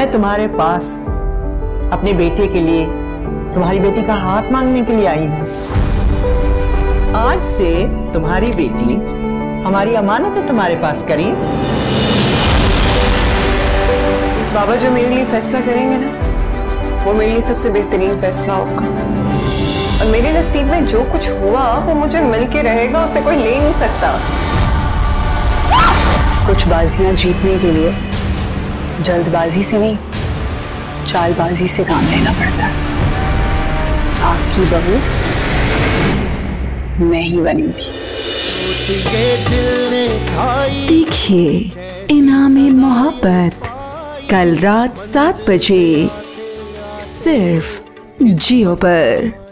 मैं तुम्हारे पास अपने बेटे के लिए, तुम्हारी बेटी का हाथ मांगने के लिए आई हूँ। आज से तुम्हारी बेटी हमारी अमानत है तुम्हारे पास, करीम। बाबा जो मेरे लिए फैसला करेंगे ना, वो मेरे लिए सबसे बेहतरीन फैसला होगा। और मेरे नसीब में जो कुछ हुआ, वो मुझे मिल के रहेगा, उसे कोई ले नहीं सकता। कुछ बाजियाँ जीतने के लिए जल्दबाजी से नहीं, चालबाजी से काम लेना पड़ता। आपकी बहू, मैं ही बनूँगी। देखिए, इनाम मोहब्बत कल रात सात बजे सिर्फ़ जियो पर।